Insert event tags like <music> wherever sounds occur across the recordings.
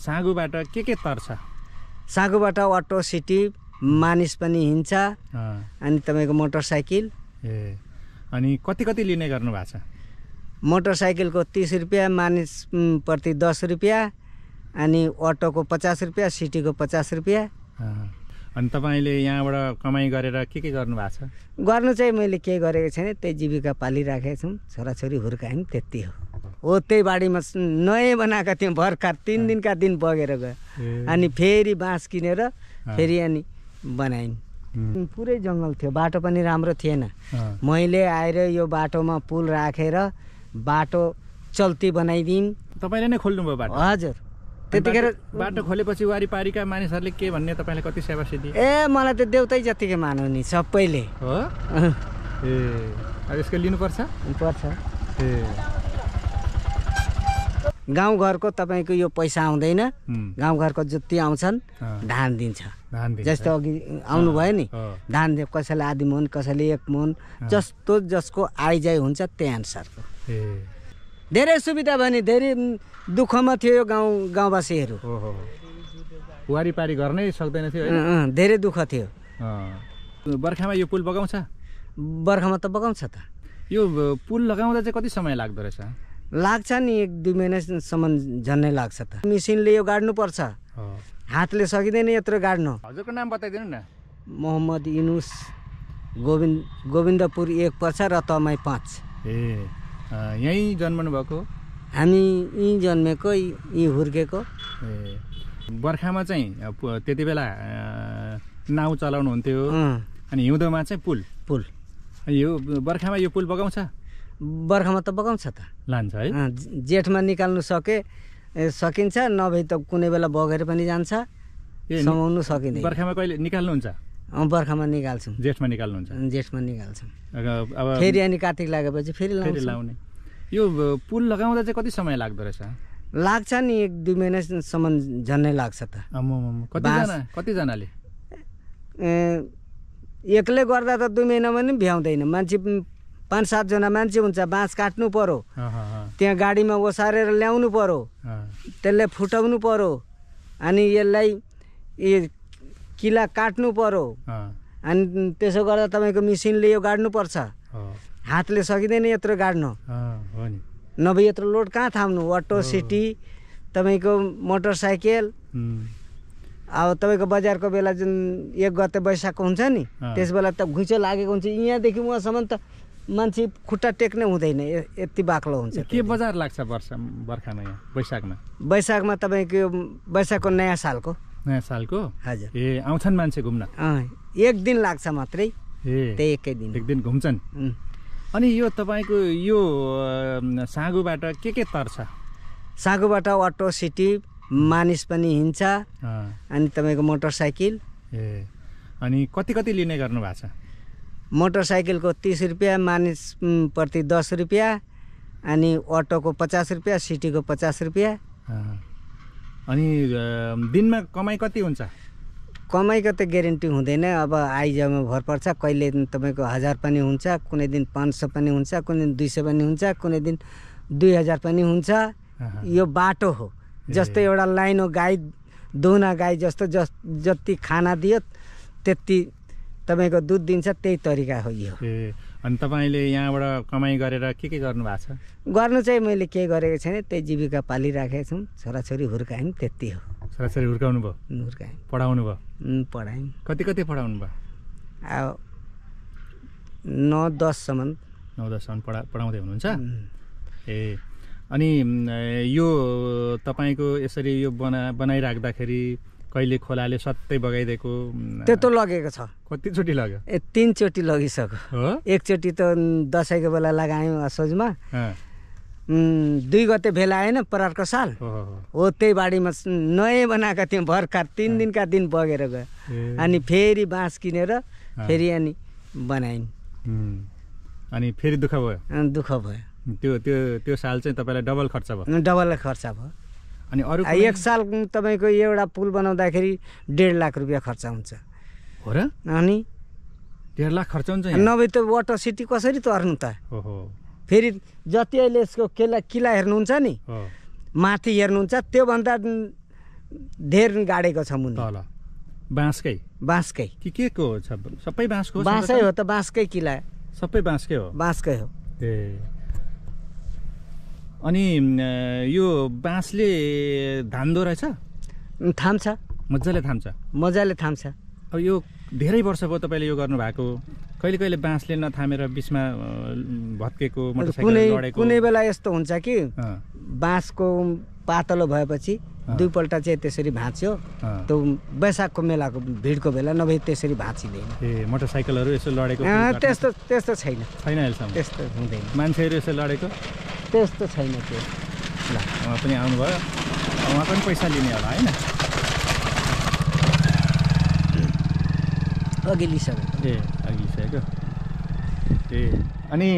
साँगुबाट के के तर्छ? सागुबाट auto city मानिस पनि हिँड्छ। अनि तपाईँको मोटरसाइकल। ए। अनि कति कति लिने गर्नु भएको छ? मोटरसाइकलको तिस रुपियाँ मानिस उम्, प्रति दस रुपियाँ अनि अटोको पचास रुपियाँ सिटीको पचास रुपियाँ। अनि तपाईँले यहाँबाट कमाइ गरेर के के गर्नु भएको छ? गर्नु चाहिँ मैले केही गरेको छैन त्यही जीविका पालिराखेको छौँ। छोराछोरी हुर्कायौँ त्यति हो। हो त्यही बारीमा स- नयाँ बनाएका थियौँ भर्खर तिन दिनका दिन बगेर गयो। अनि फेरि बाँस किनेर फेरि अनि बनाइन् उम्, पुरै जङ्गल थियो बाटो पनि राम्रो थिएन। मैले आएर यो बाटोमा पुल राखेर बाटो चल्ती बनाइदिउँ तपाईँले नै खोल्नुभयो बाटो? हजुर। त्यतिखेर बाटो- खोलेपछि वारिपारिका मानिसहरूले के भन्ने तपाईँले कति सेवा दिए ए मलाई त देउतै जतिकै मानौ नि सबैले। हो? ए यसको लिनुपर्छ? पर्छ। ए। गाउँघरको तपाईँको यो पैसा आउँदैन। गाउँघरको जति आउँछन् धान दिन्छ। जस्तो अघि आउनुभयो नि धान दियो कसैले आधी मुन कसैले एक मुन जस्तो जसको आइजाइ हुन्छ त्यही अनुसारको। धेरै सुविधा भयो नि धेरै दुःखमा थियो यो गाउँ गाउँवासीहरू। वारिपारी गर्नै सक्दैन थियो धेरै दुःख थियो। बर्खामा यो पुल बगाउँछ? बर्खामा त बगाउँछ त। यो पुल लगाउँदा चाहिँ कति समय लाग्दो रहेछ? लाग्छ नि एक दुई महिनासम्म झन्नै लाग्छ त। मिसिनले यो गाड्नुपर्छ। हो। हातले सकिँदैन यत्रो गाड्नु। हजुरको नाम बताइदिनु न। मोहम्मद युनुस गोविन्द गोविन्दपुर एक पर्छ र तमाई पाँच। ए यहीँ जन्मनु भएको? हामी यहीँ जन्मेको यहीँ हुर्केको। ए बर्खामा चाहिँ त्यति बेला नाउ चलाउनुहुन्थ्यो। अँ, अनि हिउँदोमा चाहिँ पुल। पुल। यो बर्खामा यो पुल बगाउँछ? बर्खामा त बगाउँछ त। लान्छ है। जेठमा निकाल्नु सके सकिन्छ नभए त कुनै बेला बगेर पनि जान्छ। समाउनु सकिँदैन। बर्खामा कहिले निकाल्नुहुन्छ? बर्खामा निकाल्छौँ। जेठमा निकाल्नुहुन्छ? जेठमा निकाल्छौँ। अब फेरि अनि कार्तिक लागेपछि फेरि लाउने। यो पुल लगाउँदा चाहिँ कति समय लाग्दो रहेछ? लाग्छ नि एक दुई महिनासम्म झन्नै लाग्छ त। कतिजना कतिजनाले? एक्लै गर्दा त दुई महिनामा नि भ्याउँदैन। मान्छे पाँच सातजना मान्छे हुन्छ बाँस काट्नु पर्यो। त्यहाँ गाडीमा ओसारेर ल्याउनु पर्यो। त्यसलाई फुटाउनु पर्यो। अनि यसलाई किला काट्नु पर्यो। अँ, अनि त्यसो गर्दा तपाईँको मिसिनले यो गाड्नुपर्छ। हो, हातले सकिँदैन यत्रो गाड्नु। नभए यत्रो लोड कहाँ थाम्नु? अटो सिटी तपाईँको मोटरसाइकल। अब तपाईँको बजारको बेला जुन एक गते वैशाखको हुन्छ नि। त्यस बेला त घुइँचो लागेको हुन्छ। यहाँदेखि उहाँसम्म त मान्छे खुट्टा टेक्नै हुँदैन यति बाक्लो हुन्छ के बजार लाग्छ वर्षा बर्खामा यहाँ वैशाखमा? वैशाखमा तपाईँको वैशाखको नयाँ सालको। नयाँ सालको? हजुर। ए आउँछन् मान्छे घुम्न? एक दिन लाग्छ मात्रै ए त्यही एकै दिन। एक दिन घुम्छन्. अनि यो तपाईँको यो साँगुबाट के के तर्छ? सागुबाट अटो सिटी मानिस पनि हिँड्छ। अनि तपाईँको मोटरसाइकल। ए अनि कति कति लिने गर्नु भएको छ? मोटरसाइकलको तिस रुपियाँ मानिस उम्, प्रति दस रुपियाँ अनि अटोको पचास रुपियाँ सिटीको पचास रुपियाँ। अनि दिनमा कमाइ कति हुन्छ? कमाइको त ग्यारेन्टी हुँदैन। अब आइजाउमा भर पर्छ। कहिले तपाईँको हजार पनि हुन्छ कुनै दिन पाँच सय पनि हुन्छ कुनै दिन दुई सय पनि हुन्छ कुनै दिन दुई हजार पनि हुन्छ। यो बाटो हो। जस्तो एउटा लाइन हो गाई दुहुना गाई जस्तो जस जति खाना दियो त्यति तपाईँको दुध दिन्छ त्यही तरिका हो यो। ए अनि तपाईँले यहाँबाट कमाइ गरेर के के गर्नु भएको छ? गर्नु चाहिँ मैले केही गरेको छैन त्यही जीविका पालिराखेको छौँ। छोराछोरी हुर्कायौँ त्यति हो। छोराछोरी हुर्काउनु भयो? हुर्कायौँ। पढाउनु भयो? पढायौँ। कति कति पढाउनु भयो? अब नौ दससम्म। नौ दससम्म पढा पढाउँदै हुनुहुन्छ? ए अनि यो तपाईँको यसरी यो बना बनाइराख्दाखेरि कहिले खोलाले सत्तै बगाइदिएको म, त्यो त लगेको छ। कतिचोटि लाग्यो? ए तिनचोटि लगिसक्यो। हो? एकचोटि त दसैँको बेला लगायौँ असोजमा दुई गते भेला आएन परारको साल। हो त्यही बारीमा स- नयाँ बनाएका थियौँ भर्खर तिन दिनका दिन बगेर गयो। अनि फेरि बाँस किनेर फेरि अनि बनाइन् अनि फेरि दुःख भयो? दुःख भयो। त्यो त्यो त्यो साल चाहिँ तपाईँलाई डबल खर्च भयो? डबल खर्च भयो। अनि अरू एक साल तपाईँको एउटा पुल बनाउँदाखेरि डेढ लाख रुपियाँ खर्च हुन्छ। हो र? अनि? डेढ लाख खर्च हुन्छ? नभए त वाटर सिटी कसरी तर्नु त? फेरि जति अहिले यसको किला किला हेर्नुहुन्छ नि माथि हेर्नुहुन्छ त्योभन्दा धेर गाडेको छ मुनि। बाँसकै? बाँसकै। कि के को छ? सबै बाँसको हो बाँसै? हो त बाँसकै किला सबै बाँसकै हो? बाँसकै हो। ए। अनि यो बाँसले धान्दो रहेछ? थाम्छ। मजाले थाम्छ? मजाले थाम्छ। अब यो धेरै वर्ष भयो तपाईँले यो गर्नुभएको कहिले कहिले बाँसले नथामेर बिचमा भत्केको कुनै कुनै बेला यस्तो हुन्छ कि बाँसको पातलो भएपछि। दुईपल्ट चाहिँ त्यसरी भाँच्यो। त्यो वैशाखको मेलाको भिडको बेला नभए त्यसरी भाँचिँदैन। ए मोटरसाइकलहरू यसो लडेको त्यस्तो त्यस्तो छैन। छैन अहिलेसम्म? त्यस्तो हुँदैन। मान्छेहरू यसो लडेको? त्यस्तो छैन त्यो। ल। उहाँ पनि आउनुभयो। उहाँ पनि पैसा लिने होला होइन? अघि लिइसकेको ए अघि लिइसकेको? ए अनि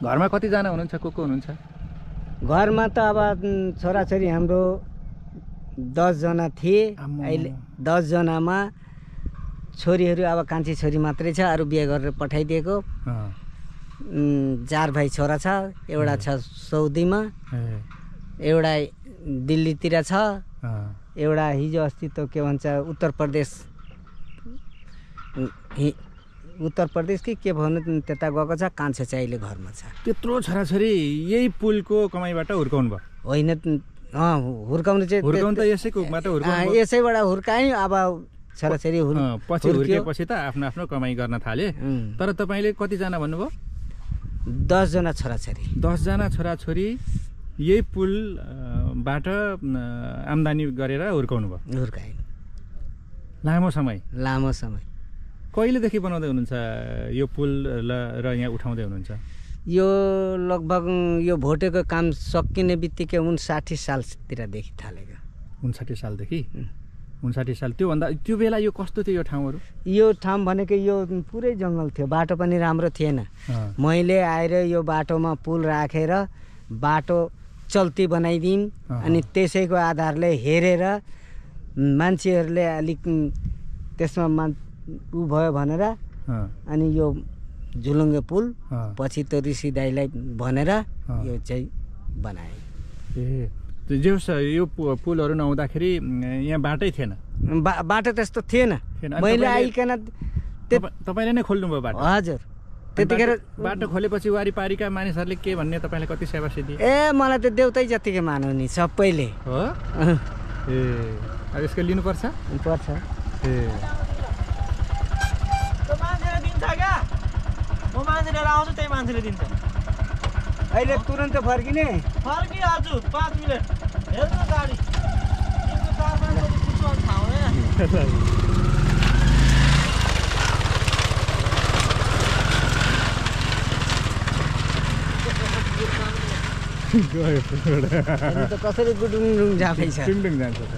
घरमा कतिजना हुनुहुन्छ? को को हुनुहुन्छ? घरमा त अब छोराछोरी हाम्रो दसजना थिए। अहिले दसजनामा छोरीहरू अब कान्छी छोरी मात्रै छ अरू बिहे गरेर पठाइदिएको। चार भाइ छोरा छ एउटा छ सौदीमा एउटा दिल्लीतिर छ एउटा हिजो अस्ति त के भन्छ उत्तर प्रदेश। हि- उत्तर प्रदेश कि के भन्नु त्यता गएको छ कान्छे चाहिँ अहिले घरमा छ। त्यत्रो छोराछोरी यही पुलको कमाइबाट हुर्काउनु भयो। होइन हुर्काउनु चाहिँ हुर्काउनु त यसैकोबाट। यसैबाट हुर्काएँ अब छोराछोरी पछि हुर्कियो। हुर्केपछि त आफ्नो आफ्नो कमाइ गर्न थाले तर तपाईँले कतिजना भन्नुभयो? दसजना छोराछोरी। दसजना छोराछोरी यही पुलबाट आम्दानी गरेर हुर्काउनु भयो। हुर्काएँ लामो समय? लामो समय। कहिलेदेखि बनाउँदै हुनुहुन्छ यो पुल र यहाँ उठाउँदै हुनुहुन्छ? यो लगभग यो भोटेको काम सकिने बित्तिकै उन्साठी सालतिरदेखि थालेको। उन्साठी सालदेखि. उन्साठी साल। त्योभन्दा त्यो बेला यो कस्तो थियो यो ठाउँहरू? यो ठाउँ भनेको यो पुरै जङ्गल थियो। बाटो पनि राम्रो थिएन। मैले आएर यो बाटोमा पुल राखेर बाटो चल्ती बनाइदिउँ। अनि त्यसैको आधारले हेरेर मान्छेहरूले अलिक त्यसमा मा ऊ भयो भनेर अनि यो झुलुङ्गे पुल। पछि त ऋषि दाईलाई भनेर। यो चाहिँ बनाएँ। ए जे होस् यो पुलहरू नहुँदाखेरि यहाँ बाटै थिएन। बा बाटो त्यस्तो थिएन। मैले आइकन तपाईँले नै खोल्नुभयो बाटो। हजुर। त्यतिखेर बाटो- खोलेपछि वारिपारिका मानिसहरूले के भन्ने तपाईँलाई कति सेवा सिधि ए मलाई त देउतै जतिकै मानौ नि सबैले। हो? ए अब यसको लिनुपर्छ? पर्छ ए। मान्छेले दिन्छ क्या? म मान्छे लिएर आउँछु त्यही मान्छेले दिन्छ। अहिले तुरन्त फर्किने? फर्किहाल्छु पाँच मिनट। हेर्नु गाडी। <laughs> कसरी गुडुङ जाँदैछ? जान्छ त।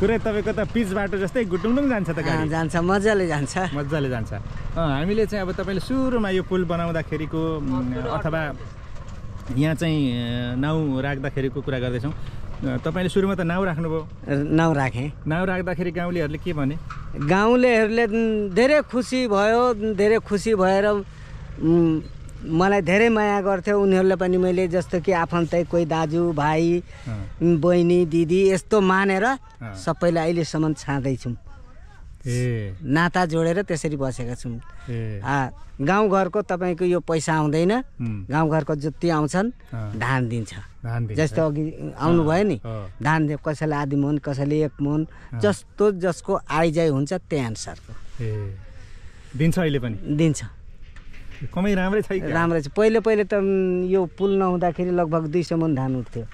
पुरै तपाईँको त पिच बाटो जस्तै गुटुङडुङ जान्छ त गाडी। जान्छ मजाले जान्छ। मजाले जान्छ। अँ हामीले चाहिँ अब तपाईँले सुरुमा यो पुल बनाउँदाखेरिको अथवा यहाँ चाहिँ नाउ राख्दाखेरिको कुरा गर्दैछौँ। तपाईँले सुरुमा त नाउ राख्नुभयो। नाउँ राखेँ। नाउ राख्दाखेरि गाउँलेहरूले के भने? गाउँलेहरूले धेरै खुसी भयो धेरै खुसी भएर मलाई धेरै माया गर्थ्यो। उनीहरूले पनि मैले जस्तो कि आफन्तै कोही दाजु भाइ बहिनी दिदी यस्तो मानेर। सबैलाई अहिलेसम्म छाँदैछौँ। नाता जोडेर त्यसरी बसेका छौँ। गाउँघरको तपाईँको यो पैसा आउँदैन। गाउँघरको जति आउँछन् धान दिन्छ। जस्तो अघि आउनुभयो नि धान दियो कसैलाई आधी मन कसैले एक मन। जस्तो जसको आइजाइ हुन्छ त्यही अनुसारको। दिन्छ अहिले पनि? दिन्छ। कमै राम्रै छ? राम्रो छ। पहिले पहिले त यो पुल नहुँदाखेरि लगभग दुई सय मन धान उठ्थ्यो।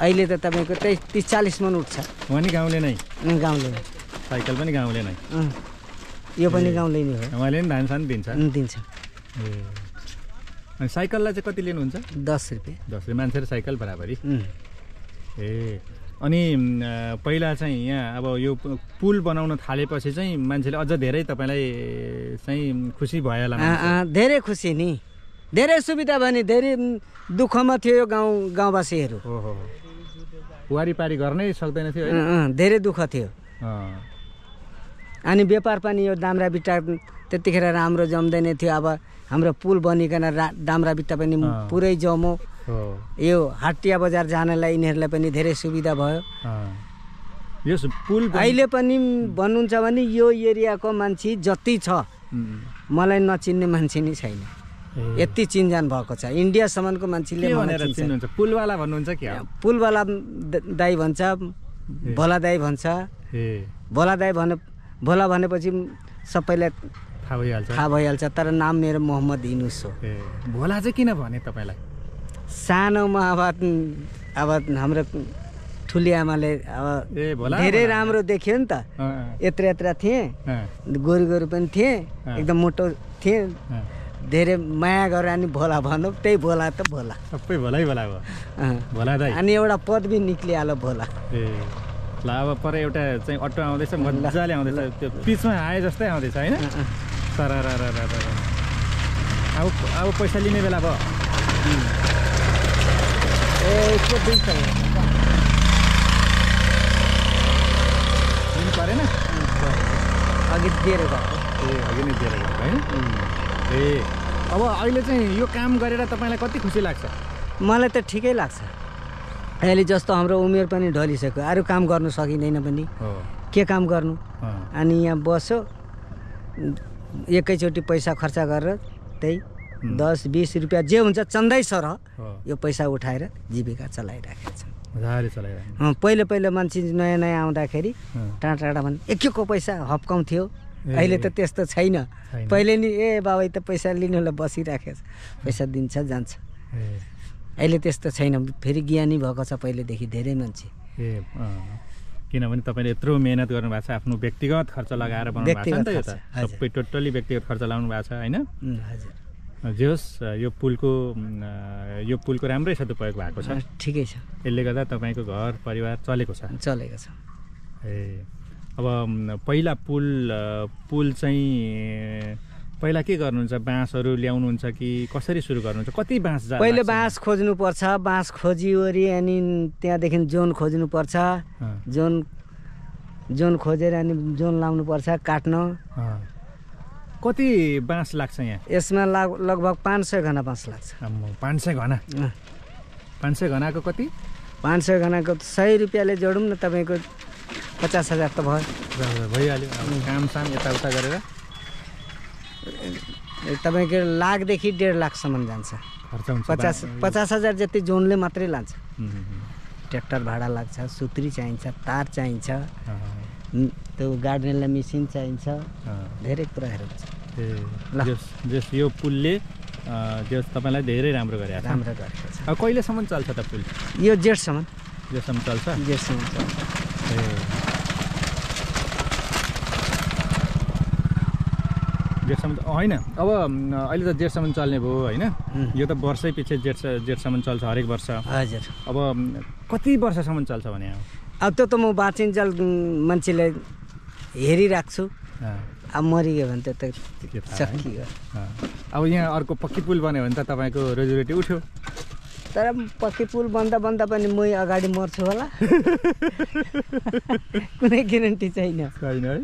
अहिले त तपाईँको त्यही तिस चालिस मन उठ्छ। उहाँ नि गाउँले नै? गाउँले साइकल पनि गाउँले नै। यो पनि गाउँले नै हो। उहाँले पनि धान सान दिन्छ। दिन्छ। ए अनि साइकललाई चाहिँ कति लिनुहुन्छ? दस रुपियाँ। दस रुपियाँ। मान्छे र साइकल बराबरी। ए अनि पहिला चाहिँ यहाँ अब यो पुल बनाउन थालेपछि चाहिँ मान्छेले अझ धेरै तपाईँलाई चाहिँ खुसी भयो होला धेरै खुसी नि। धेरै सुविधा भयो नि। धेरै दुःखमा थियो यो गाउँ गाउँवासीहरू। वारिपारी गर्नै सक्दैन थियो धेरै दुःख थियो। अनि व्यापार पनि यो दाम्रा बिट्टा त्यतिखेर राम्रो जम्दैन थियो। अब हाम्रो पुल बनिकन रा दाम्रा बिट्टा पनि। पुरै जमो यो हाटिया बजार जानलाई यिनीहरूलाई पनि धेरै सुविधा भयो। अँ। यो स- पुल अहिले पनि भन्नुहुन्छ भने यो एरियाको मान्छे जति छ मलाई नचिन्ने मान्छे नै छैन। यति चिन्जान भएको छ। इन्डियासम्मको मान्छेले पुलवाला भन्नुहुन्छ? पुलवाला दाई भन्छ भोला दाई भन्छ। भोला दाई भने भोला भनेपछि सबैलाई थाहा भइहाल्छ। थाहा भइहाल्छ तर नाम मेरो मोहम्मद इनुस हो। भोला चाहिँ किन भने तपाईँलाई? सानोमा अब अब हाम्रो ठुली आमाले अब धेरै। राम्रो देखियो नि त। यत्र यत्र थिएँ गोरु गोरु पनि थिएँ। एकदम मोटो थिएँ। धेरै माया गरेर अनि भोला भनौँ त्यही भोला त भोला। सबै भोलै भोला भयो। भोला अनि एउटा पद पनि निक्लिहाल्यो भोला। ए। ल अब पर एउटा चाहिँ अटो आउँदैछ मजाले आउँदैछ। त्यो पिचमा आए जस्तै आउँदैछ होइन? तर अब अब पैसा लिने बेला भयो। लिनु परेन? अघि दिएर गएको। ए अघि नै दिएर गएको होइन? ए अब अहिले चाहिँ यो काम गरेर तपाईँलाई कति खुसी लाग्छ? मलाई त ठिकै लाग्छ। अहिले जस्तो हाम्रो उमेर पनि ढलिसक्यो। अरू काम गर्नु सकिँदैन पनि। के काम गर्नु? अनि यहाँ बस्यो। एकैचोटि पैसा खर्च गरेर त्यही दस बिस रुपियाँ जे हुन्छ चन्दै सर। यो पैसा उठाएर जीविका चलाइराखेको छ पहिले पहिले मान्छे नयाँ नयाँ आउँदाखेरि टाढा टाढा भने एकको पैसा हप्काउँथ्यो अहिले त त्यस्तो छैन। पहिले नि ए बाबै त पैसा लिनुलाई बसिराखेको छ पैसा दिन्छ जान्छ। अहिले त्यस्तो छैन। फेरि ज्ञानी भएको छ पहिलेदेखि धेरै मान्छे। ए। किनभने तपाईँले यत्रो मिहिनेत गर्नुभएको छ आफ्नो व्यक्तिगत खर्च लगाएर बनाउनु भएको छ। सबै टोटल्ली व्यक्तिगत खर्च लगाउनु भएको छ होइन? हजुर। जे होस् यो पुलको यो पुलको राम्रै सदुपयोग भएको छ। ठिकै छ। यसले गर्दा तपाईँको घर परिवार चलेको छ। चलेको छ। ए अब पहिला पुल पुल चाहिँ पहिला के गर्नुहुन्छ? बाँसहरू ल्याउनुहुन्छ कि कसरी सुरु गर्नुहुन्छ? कति बाँस पहिले? बाँस खोज्नुपर्छ। बाँस खोजिवरी अनि त्यहाँदेखि जोन खोज्नुपर्छ। जोन जोन खोजेर अनि जोन लाउनुपर्छ काट्न। कति बाँस लाग्छ यहाँ? यसमा लाग लगभग पाँच सय घना बाँस लाग्छ। पाँच सय घना? पाँच सय घनाको कति? पाँच सय घनाको सय रुपियाँले जोडौँ न तपाईँको पचास हजार त भयो। भइहाल्यो। अब कामसाम यताउता गरेर। तपाईँको लाखदेखि डेढ लाखसम्म जान्छ। पचास पचास हजार जति जोनले मात्रै लान्छ। ट्र्याक्टर भाडा लाग्छ सुत्री चाहिन्छ तार चाहिन्छ त्यो गाड्नेलाई मेसिन चाहिन्छ। धेरै कुराहरू छ। यो पुलले तपाईँलाई धेरै राम्रो गरेको छ। राम्रो गरेको छ। कहिलेसम्म चल्छ त पुल? यो जेठसम्म। जेसम्म चल्छ? जेठसम्म चल्छ। ए। जेठसम्म होइन। अब अहिले त जेठसम्म चल्ने भयो होइन. यो त वर्षै पछि जेठ जेठसम्म चल्छ हरेक वर्ष। हजुर। अब कति वर्षसम्म चल्छ भने अब? त्यो त म बाँचिन्जेल मान्छेलाई हेरिराख्छु। अब मरिगयो भने त? सकियो। अब यहाँ अर्को पक्की पुल बन्यो भने त तपाईँको रोजीरोटी उठ्यो। तर पक्की पुल बन्दा बन्दा पनि मै अगाडि मर्छु होला। <laughs> कुनै ग्यारेन्टी छैन। छैन है।